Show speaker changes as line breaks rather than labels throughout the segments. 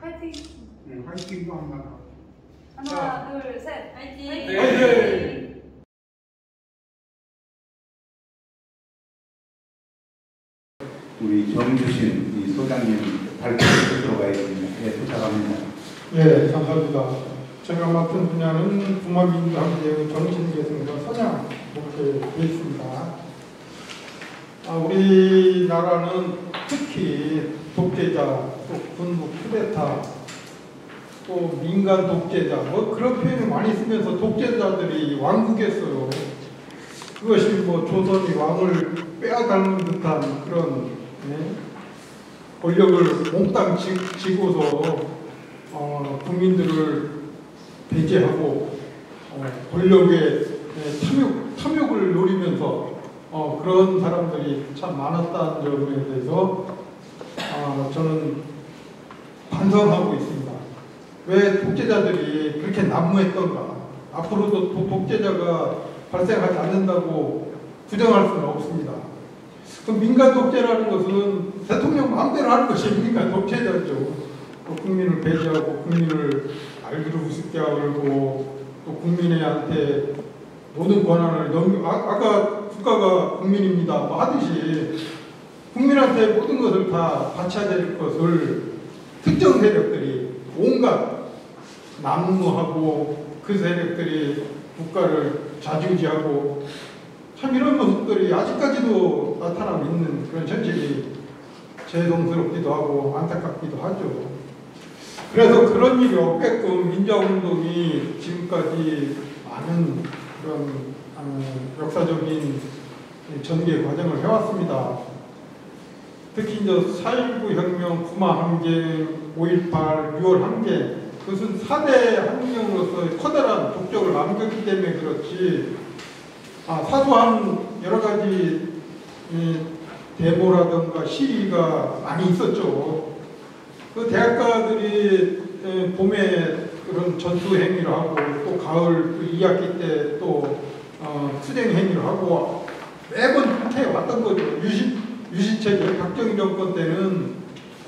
화이팅!
네, 화이팅도 한번
하나, 둘, 셋! 화이팅!
화이팅!
우리 정주신 이 소장님 발표를 들어가야겠습니다. 예, 부탁합니다.
예, 감사합니다. 제가 맡은 분야는 부마민주학계의 정신계승과 선양 이렇게 되어 있습니다. 아, 우리나라는 특히 독재자, 또 군부 쿠데타, 또 민간 독재자, 뭐 그런 표현을 많이 쓰면서 독재자들이 왕국했어요. 그것이 뭐 조선이 왕을 빼앗아가는 듯한 그런 예? 권력을 몽땅 쥐- 쥐고서 어, 국민들을 배제하고 어, 권력의 예, 탐욕, 탐욕을 노리면서 어, 그런 사람들이 참 많았다는 점에 대해서 어, 저는 반성하고 있습니다. 왜 독재자들이 그렇게 난무했던가? 앞으로도 도- 독재자가 발생하지 않는다고 부정할 수는 없습니다. 그 민간 독재라는 것은 대통령 마음대로 하는 것이 민간 독재자죠. 또 국민을 배제하고 국민을 알기로 우습게 하고 또 국민한테 모든 권한을 넘기 아, 아까 국가가 국민입니다 뭐 하듯이 국민한테 모든 것을 다 바쳐야 될 것을 특정 세력들이 온갖 난무하고 그 세력들이 국가를 좌지우지하고 참 이런 모습들이 아직까지도 나타나고 있는 그런 현실이 죄송스럽기도 하고 안타깝기도 하죠. 그래서 그런 일이 없게끔 민주화운동이 지금까지 많은 그런 어, 역사적인 전개 과정을 해왔습니다. 특히 이제 4.19 혁명, 구마 항쟁, 5.18, 6월 항쟁 그것은 4대 항쟁으로서 커다란 족적을 남겼기 때문에 그렇지 아, 사소한 여러 가지 이, 데모라든가 시위가 많이 있었죠. 그 대학가들이 에, 봄에 그런 전투 행위를 하고 또 가을 그 2학기 때 또 어, 투쟁 행위를 하고 매번 해 왔던 거죠. 유신 유신체제 박정희 정권 때는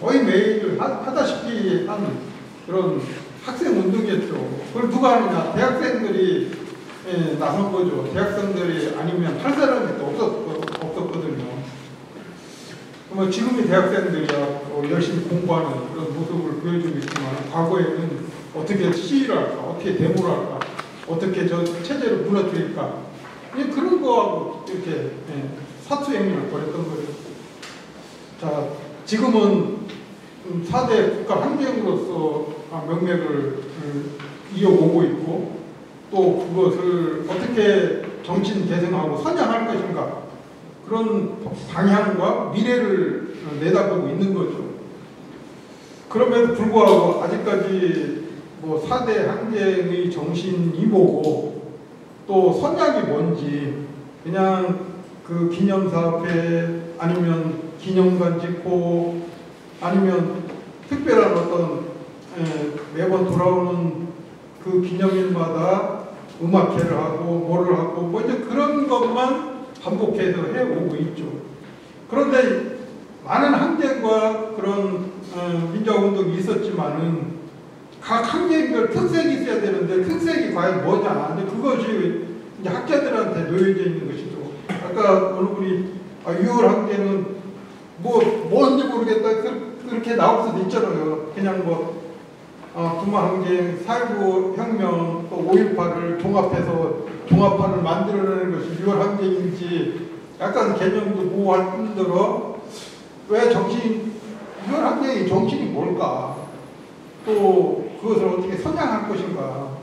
거의 매일 하, 하다시피 한 그런 학생 운동이었죠. 그걸 누가 하느냐? 대학생들이 예, 나선 거죠. 대학생들이 아니면 할 사람이 또 없었, 없었거든요. 뭐 지금의 대학생들이야 어, 열심히 공부하는 그런 모습을 보여주고 있지만 과거에는 어떻게 시위를 할까, 어떻게 데모를 할까, 어떻게 저 체제를 무너뜨릴까 그냥 그런 거하고 이렇게 예, 사투행위를 벌였던 거죠. 자, 지금은 4대 국가 항쟁으로서 아, 명맥을 그, 이어오고 있고 또 그것을 어떻게 정신 계승하고 선양할 것인가 그런 방향과 미래를 내다보고 있는 거죠. 그럼에도 불구하고 아직까지 뭐 4대 항쟁의 정신이 뭐고 또 선약이 뭔지 그냥 그 기념사 앞에 아니면 기념관 짓고 아니면 특별한 어떤 에, 매번 돌아오는 그 기념일마다 음악회를 하고 뭐를 하고 뭐 이제 그런 것만 반복해서 해오고 있죠. 그런데 많은 항쟁과 그런 어, 민주화운동이 있었지만은 각 항쟁별 특색이 있어야 되는데 특색이 과연 뭐냐? 근데 그것이 이제 학자들한테 놓여져 있는 것이죠. 아까 어느 분이 아, 6월 항쟁은 뭐 뭔지 모르겠다 그, 그렇게 나올 수도 있잖아요. 그냥 뭐 어, 부마항쟁, 4.19 혁명, 또 5.18을 종합해서 종합판을 만들어내는 것이 6월 항쟁인지 약간 개념도 모호할 뿐더러 왜 정신, 6월 항쟁의 정신이 뭘까? 또 그것을 어떻게 선양할 것인가?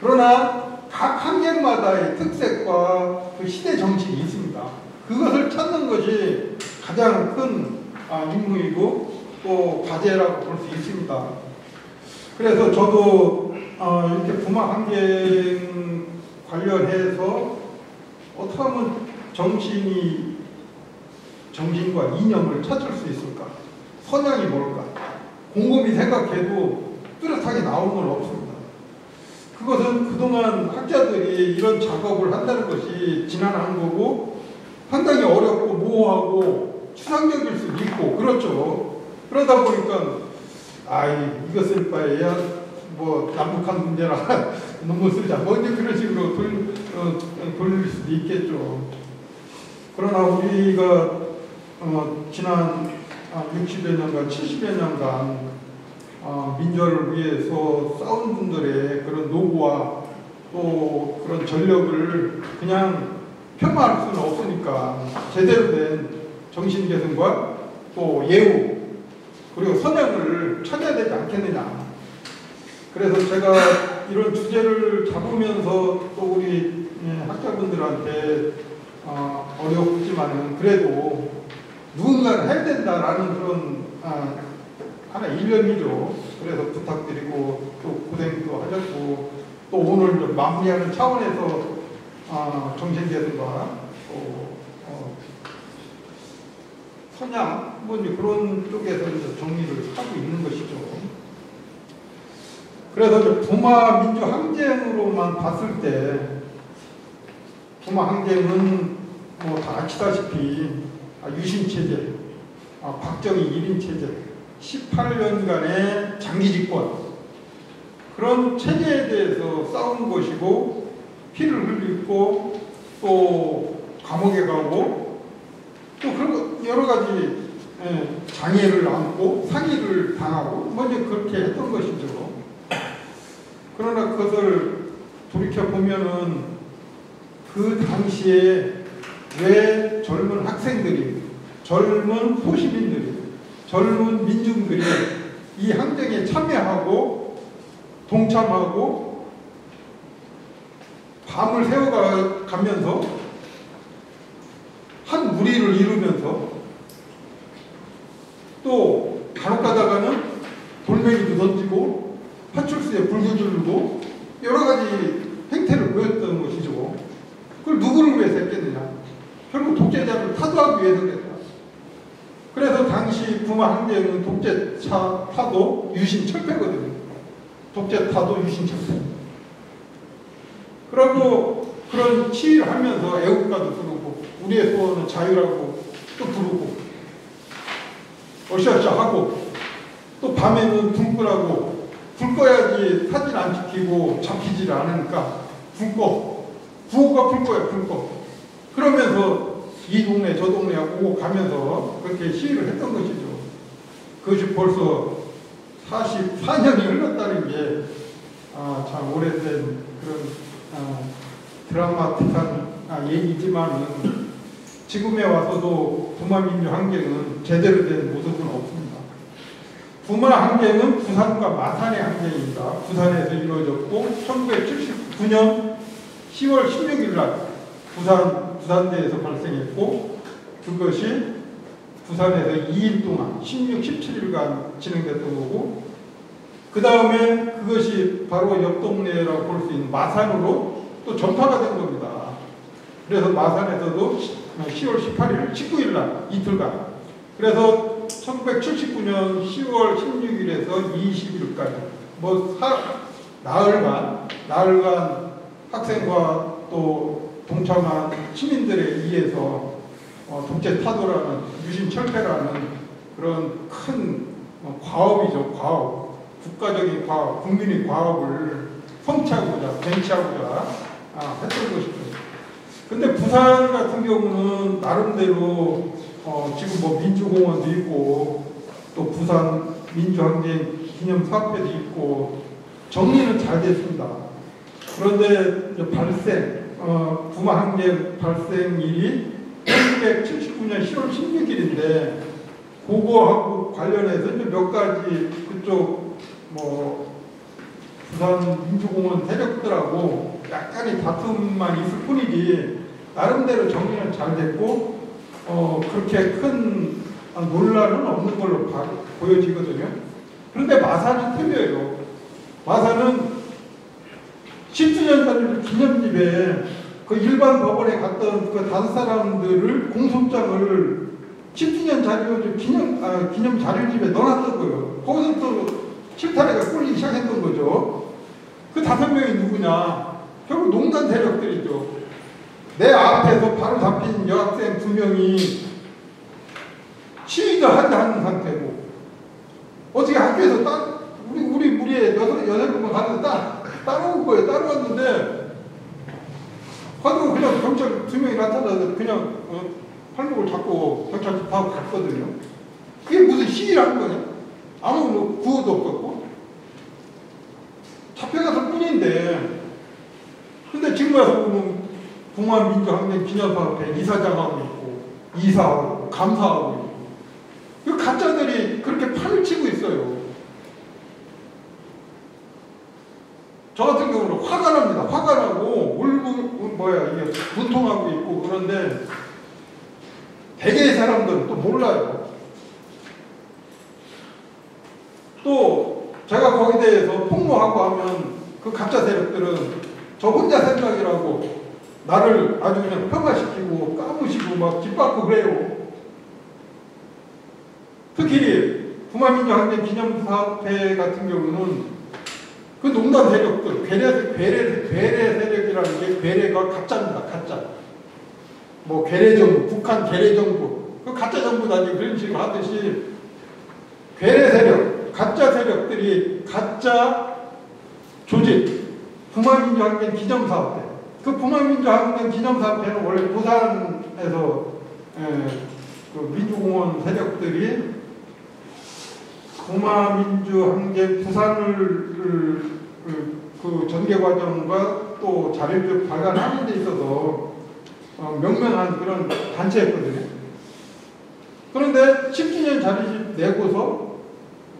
그러나 각 항쟁마다의 특색과 그 시대 정신이 있습니다. 그것을 찾는 것이 가장 큰 아, 임무이고 또 과제라고 볼 수 있습니다. 그래서 저도 어, 이렇게 부마 항쟁 관련해서 어떻게 하면 정신이 정신과 이념을 찾을 수 있을까? 선양이 뭘까? 곰곰이 생각해도 뚜렷하게 나오는 건 없습니다. 그것은 그동안 학자들이 이런 작업을 한다는 것이 지난한 거고 상당히 어렵고 모호하고 추상적일 수도 있고 그렇죠. 그러다 보니까 아이 이거 쓸 바에야 뭐 남북한 문제라 논문 쓰자 뭐 이제 그런 식으로 돌, 어, 돌릴 수도 있겠죠. 그러나 우리가 어, 지난 60여 년간 70여 년간 어, 민주화를 위해서 싸운 분들의 그런 노고와 또 그런 전력을 그냥 폄하할 수는 없으니까 제대로 된 정신 개선과 또 예우 그리고 선행을 찾아야 되지 않겠느냐. 그래서 제가 이런 주제를 잡으면서 또 우리 예, 학자분들한테 어, 어렵지만은 그래도 누군가를 해야 된다라는 그런 아, 하나 일념이죠. 그래서 부탁드리고 또 고생도 하셨고 또 오늘 좀 마무리하는 차원에서 아, 정신개선과 또 어, 선양 뭐 그런 쪽에서 정리를 하고 있는 것이죠. 그래서 부마 민주 항쟁으로만 봤을 때 부마 항쟁은 뭐 다 아시다시피 아, 유신 체제, 아, 박정희 1인 체제, 18년간의 장기 집권. 그런 체제에 대해서 싸운 것이고 피를 흘리고 또 감옥에 가고 또 그런 여러 가지 예, 장애를 안고 사기를 당하고 먼저 그렇게 했던 것이죠. 그러나 그것을 돌이켜 보면은 그 당시에 왜 젊은 학생들이 젊은 소시민들이 젊은 민중들이 이 항쟁에 참여하고 동참하고 밤을 새워가면서 한 무리를 이루면서 또 간혹 가다가는 돌멩이도 던지고 파출소에 불도 지르고 여러 가지 행태를 보였던 것이죠. 그걸 누구를 위해서 했겠느냐? 결국 독재자를 타도하기 위해서겠다. 그래서 당시 부마 항쟁은 독재 차 타도 유신 철폐거든요. 독재 타도 유신 철폐. 그러고 그런 시위를 하면서 애국가도 부르고 우리의 소원은 자유라고 또 부르고 어시아시 하고 또 밤에는 불 끄라고 불 꺼야지 사진 안 찍히고 잡히질 않으니까 불 꺼. 구호가 불 꺼야 불 꺼. 그러면서 이 동네 저 동네 오고 가면서 그렇게 시위를 했던 것이죠. 그것이 벌써 44년이 흘렀다는 게, 아, 참 오래된 그런, 아, 드라마틱한 아, 얘기지만은 지금에 와서도 부마민주 항쟁은 제대로 된 모습은 없습니다. 부마 항쟁은 부산과 마산의 항쟁입니다. 부산에서 이루어졌고, 1979년 10월 16일 날 부산, 부산대에서 발생했고, 그것이 부산에서 2일 동안 16, 17일간 진행됐던 거고 그 다음에 그것이 바로 옆 동네라고 볼 수 있는 마산으로 또 전파가 된 겁니다. 그래서 마산에서도 10월 18일, 19일 날 이틀간 그래서 1979년 10월 16일에서 20일까지 뭐 사, 나흘간 나흘간 학생과 또 동참한 시민들에 의해서 어, 독재 타도라는 유신 철폐라는 그런 큰 어, 과업이죠 과업 국가적인 과업 국민의 과업을 성취하고자 쟁취하고자 아, 했던 것이죠. 근데 부산 같은 경우는 나름대로 어, 지금 뭐 민주공원도 있고 또 부산 민주항쟁 기념사업회도 있고 정리는 잘 됐습니다. 그런데 발생 어, 부마항쟁 발생일이 1979년 10월 16일인데 그거하고 관련해서 이제 몇 가지 그쪽 뭐 부산 민주공원 세력들하고 약간의 다툼만 있을 뿐이지 나름대로 정리는 잘 됐고 어 그렇게 큰 논란은 없는 걸로 봐, 보여지거든요. 그런데 마산은 틀려요. 마산은 10주년 단일 기념집에 그 일반 법원에 갔던 그 다섯 사람들을 공소장을 10주년 자료 기념 아, 기념 자료집에 넣어놨던 거예요. 거기서 또 실타래가 꿀리기 시작했던 거죠. 그 다섯 명이 누구냐? 결국 농단 세력들이죠. 내 앞에서 바로 잡힌 여학생 두 명이 시위도 하지 않은 상태고 어떻게 학교에서 따, 우리, 우리 무리에 여섯, 여섯 명만 갔는데 따, 따라온 거예요. 따라왔는데, 가지고 그냥 경찰 두 명이 나타나서 그냥, 어, 팔목을 잡고 경찰 집하고 갔거든요. 그게 무슨 시위라는 거냐? 아무 뭐 구호도 없었고. 잡혀갔을 뿐인데, 근데 지금 와서 보면 동아민주항쟁 기념사업회 이사장하고 있고, 이사하고 감사하고 있고, 그 가짜들이 그렇게 판을 치고 있어요. 저 같은 경우는 화가 납니다. 화가 나고 울고 뭐야 이게 분통하고 있고 그런데 대개의 사람들은 또 몰라요. 또 제가 거기에 대해서 폭로하고 하면 그 가짜 세력들은 저 혼자 생각이라고 나를 아주 그냥 폄하시키고 까무시고 막 짓밟고 그래요. 특히 부마민주항쟁 기념사업회 같은 경우는 그 농단 세력들, 괴뢰, 괴뢰, 괴뢰 세력이라는 게 괴뢰가 가짜입니다, 가짜. 뭐 괴뢰 정부, 북한 괴뢰 정부, 그 가짜 정부다 그런 식으로 하듯이 괴뢰 세력, 가짜 세력들이 가짜 조직, 부마민주항쟁 기념사업회. 그 부마민주항쟁 기념사업회는 원래 부산에서 에, 그 민주공원 세력들이 부마민주항쟁 부산을 그, 그 전개 과정과 또 자료를 발간하는 데 있어서 어, 명명한 그런 단체였거든요. 그런데 10주년 자료집 내고서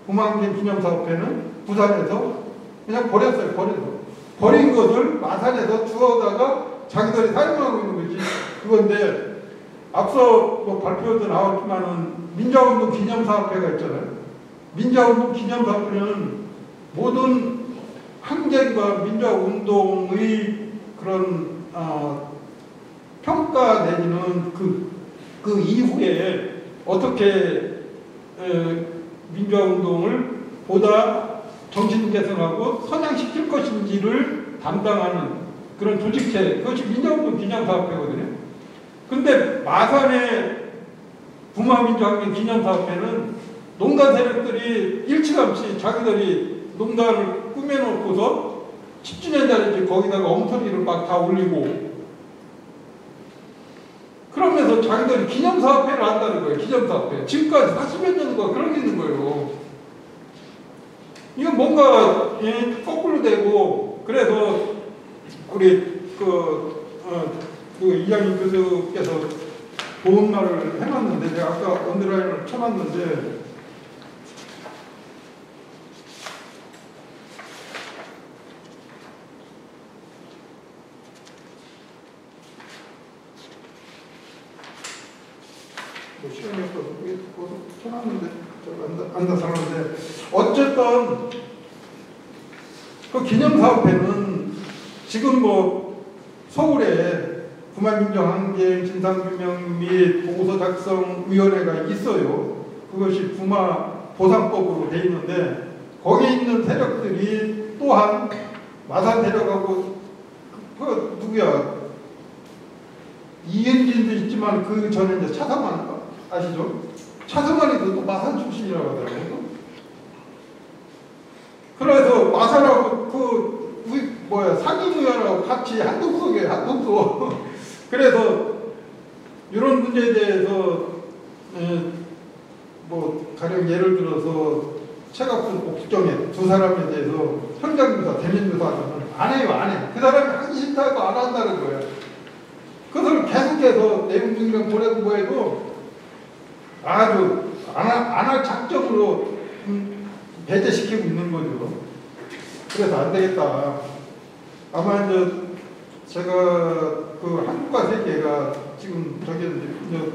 부마항쟁 기념사업회는 부산에서 그냥 버렸어요. 버려서. 버린 것을 마산에서 주워다가 자기들이 사용하고 있는 거지. 그건데 앞서 뭐 발표도 나왔지만은 민주운동 기념사업회가 있잖아요. 민주운동 기념사업회는 모든 항쟁과 민주운동의 그런 어, 평가 내지는 그, 그 이후에 어떻게 에, 민주운동을 보다 정신 개선하고 선양시킬 것인지를 담당하는 그런 조직체, 그것이 민주운동 기념사업회거든요. 근데 마산의 부마민주항쟁 기념사업회는 농단 세력들이 일치감치 자기들이 농단을 꾸며놓고서 10주년짜리 거기다가 엉터리를 막 다 올리고 그러면서 자기들이 기념사업회를 한다는 거예요. 기념사업회. 지금까지 40여 년간 그런 게 있는 거예요. 이건 뭔가 예, 거꾸로 되고 그래서 우리 그, 어, 그 이장님 교수께서 좋은 말을 해놨는데 제가 아까 언더라인을 쳐놨는데 뭐 시간이 없어서 이게 뭐 쳐놨는데 제가 안, 안 나타나는데 어쨌든 그 기념사업회는 지금 뭐 서울에 부마민주항쟁 진상규명 및 보고서 작성 위원회가 있어요. 그것이 부마 보상법으로 돼 있는데 거기 있는 세력들이 또한 마산 세력하고 그, 그 누구야 이은진도 있지만 그 전에 이제 차상환 아시죠? 차상환이도 또 마산 출신이라고 하더라고요. 그래서 마산하고 그 뭐야 상임위원하고 같이 한동석에 한동석. 그래서 이런 문제에 대해서 에, 뭐 가령 예를 들어서 최갑순 옥정에 두 사람에 대해서 현장조사 대면조사 하면 안 해요 안 해. 그 사람이 하기 싫다고 안 한다는 거예요. 그것을 계속해서 내용 중이랑 보내고 뭐 해도 아주 안할 작정으로 음, 배제시키고 있는 거죠. 그래서 안 되겠다. 아마 이제 제가 그 한국과 세계가 지금 저기 이제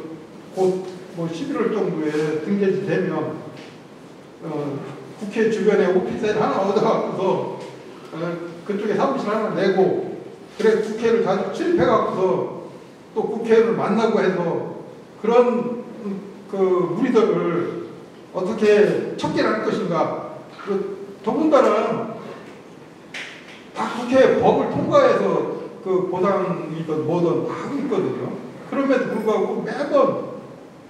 곧뭐 11월 정도에 등재지 되면 어, 국회 주변에 오피스를 하나 얻어갖고서 어, 그쪽에 사무실 하나 내고 그래 국회를 다 출입해갖고서 또 국회의원을 만나고 해서 그런 그 무리들을 어떻게 척결할 것인가 그 더군다나 다 국회 법을 통과해서 그 보상이든 뭐든 다 하고 있거든요. 그럼에도 불구하고 매번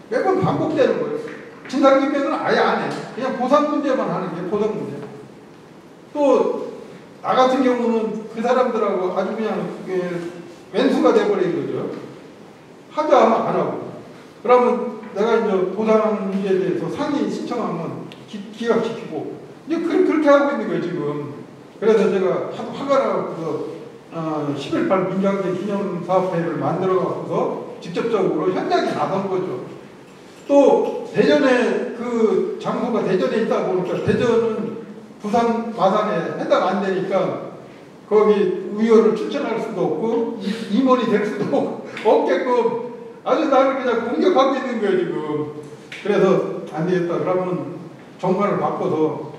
매번 반복되는 거예요. 진상규명은 아예 안 해. 그냥 보상 문제만 하는 게 보상 문제. 또 나 같은 경우는 그 사람들하고 아주 그냥 그 왼수가 돼버린 거죠. 하자 안 하고. 그러면 내가 이제 보상 문제에 대해서 상의 신청하면 기, 기각시키고 이제 그, 그렇게 하고 있는 거예요 지금. 그래서 제가 하도 화가 나서 어, 11.8 민주항쟁 기념사업회를 만들어 갖고서 직접적으로 현장에 나선 거죠. 또 대전에 그 장소가 대전에 있다 보니까 대전은 부산 마산에 해당 안 되니까 거기 의원을 추천할 수도 없고 이- 임원이 될 수도 없게끔 아주 나를 그냥 공격하고 있는 거예요 지금. 그래서 안 되겠다. 그러면 정관을 바꿔서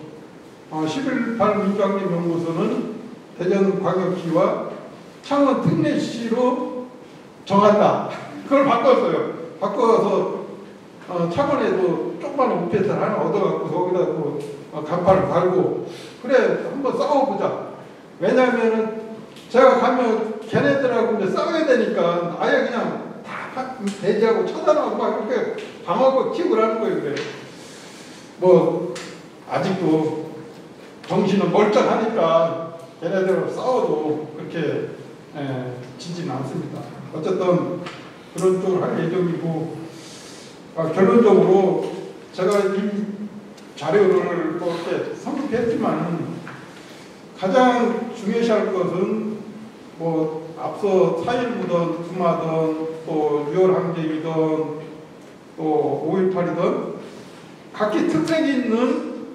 어, 11.8 민주항쟁 연구소는 대전광역시와 창원 특례시로 정한다. 그걸 바꿨어요. 바꿔서 어, 창원에도 조그마한 오피스를 하나 얻어갖고 거기다 또 어, 간판을 달고 그래 한번 싸워보자. 왜냐하면은 제가 가면 걔네들하고 이제 싸워야 되니까 아예 그냥 대지하고 차단하고 막 이렇게 키고 그러는 거예요. 그래. 뭐 아직도 정신은 멀쩡하니까 걔네들하고 싸워도 그렇게 에, 지지는 않습니다. 어쨌든 그런 쪽을 할 예정이고 아, 결론적으로 제가 이 자료를 뭐 이렇게 선급했지만 가장 중요시할 것은 뭐 앞서 4.19든 구마든 또 6월 항쟁이든 또 5.18이든 각기 특색이 있는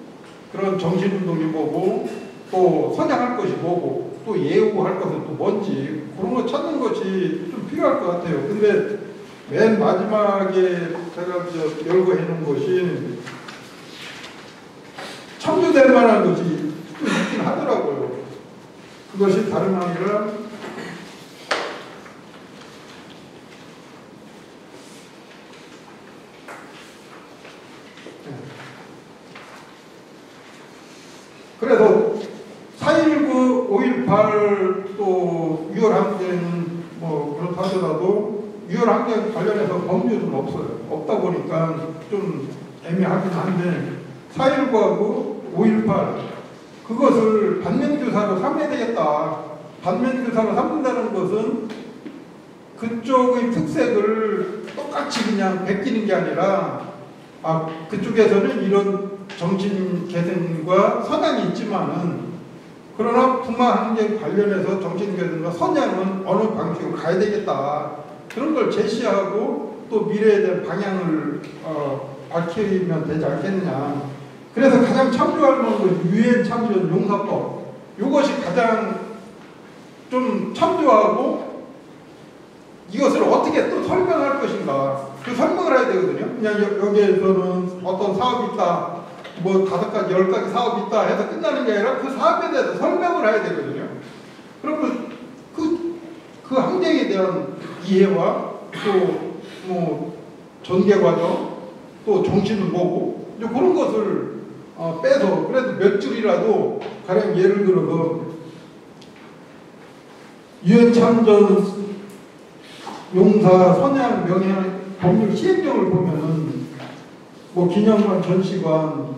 그런 정신운동이 뭐고 또 선양할 것이 뭐고 또 예우할 것은 또 뭔지 그런 거 찾는 것이 좀 필요할 것 같아요. 근데 맨 마지막에 제가 저 열고 해놓은 것이 참조될 만한 것이 또 있긴 하더라고요. 그것이 다름 아니라 그래서 4.19, 5.18, 또 6월 항쟁은 뭐 그렇다 하더라도 6월 항쟁 관련해서 법률은 없어요. 없다 보니까 좀 애매하긴 한데 4.19하고 5.18 그것을 반면교사로 삼아야 되겠다. 반면교사로 삼는다는 것은 그쪽의 특색을 똑같이 그냥 베끼는 게 아니라 아 그쪽에서는 이런 정신 개선과 선양이 있지만은 그러나 북한 항쟁 관련해서 정신 개선과 선양은 어느 방식으로 가야 되겠다. 그런 걸 제시하고 또 미래에 대한 방향을 어, 밝히면 되지 않겠느냐. 그래서 가장 참조할 만한 건 유엔 참전 용사법. 이것이 가장 좀 참조하고 이것을 어떻게 또 설명할 것인가. 그 설명을 해야 되거든요. 그냥 여- 여기에서는 어떤 사업이 있다, 뭐 다섯 가지, 열 가지 사업이 있다 해서 끝나는 게 아니라 그 사업에 대해서 설명을 해야 되거든요. 그러면 그, 그 항쟁에 대한 이해와 또 뭐 전개 과정, 또 정신은 뭐고 이제 그런 것을 어, 빼서 그래도 몇 줄이라도 가령 예를 들어서 유엔 참전 용사 선양 명예 법률 시행령을 보면은 뭐 기념관 전시관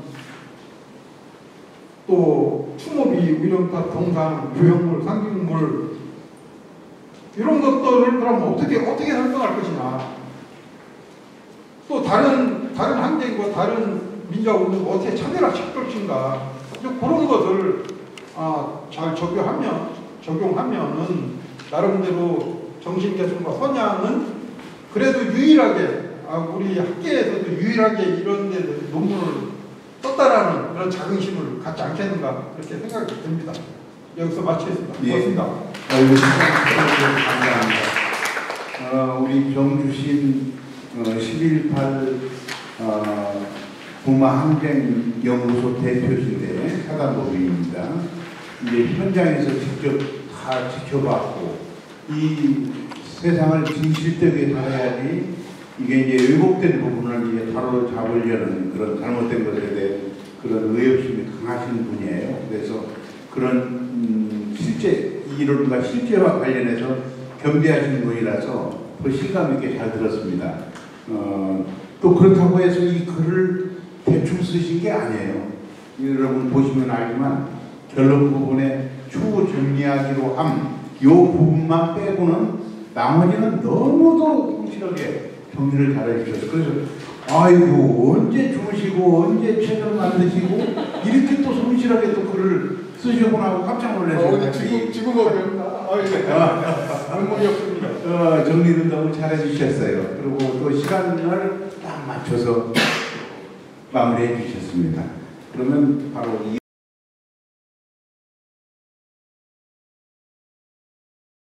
또 추모비 위령탑 동상 교형물 상징물 이런 것들을 그럼 어떻게 어떻게 설명할 것이냐. 또 다른 다른 항쟁과 다른 민족은 어떻게 차별화시킬 것인가. 그런 것을 아, 잘 적용하면 적용하면은 나름대로 정신 개선과 선양은 그래도 유일하게 아, 우리 학계에서도 유일하게 이런 데 논문을 썼다라는 그런 자긍심을 갖지 않겠는가 이렇게 생각이 듭니다. 여기서 마치겠습니다.
예.
고맙습니다.
아이고, 감사합니다. 어, 우리 병주신 어, 11.8 어, 부마항쟁연구소 대표신데 사단법인입니다. 이제 현장에서 직접 다 지켜봤고 이 세상을 진실되게 다뤄야지 이게 이제 왜곡된 부분을 이제 바로 잡으려는 그런 잘못된 것에 대해 그런 의협심이 강하신 분이에요. 그래서 그런 음, 실제 이론과 실제와 관련해서 겸비하신 분이라서 그 실감 있게 잘 들었습니다. 어, 또 그렇다고 해서 이 글을 대충 쓰신 게 아니에요. 여러분 보시면 알지만 결론 부분에 추후 정리하기로 함 요 부분만 빼고는 나머지는 너무도 성실하게 정리를 잘해주셨어요. 그래서 아이고 언제 주무시고 언제 책을 만드시고 이렇게 또 성실하게 또 글을 쓰시구나 하고 깜짝 놀랐어요.
오늘 지금 지금 어렵나? 아, 예. 없습니다.
어, 정리를 너무 잘해 주셨어요. 그리고 또 시간을 딱 맞춰서 마무리해 주셨습니다. 그러면 바로 이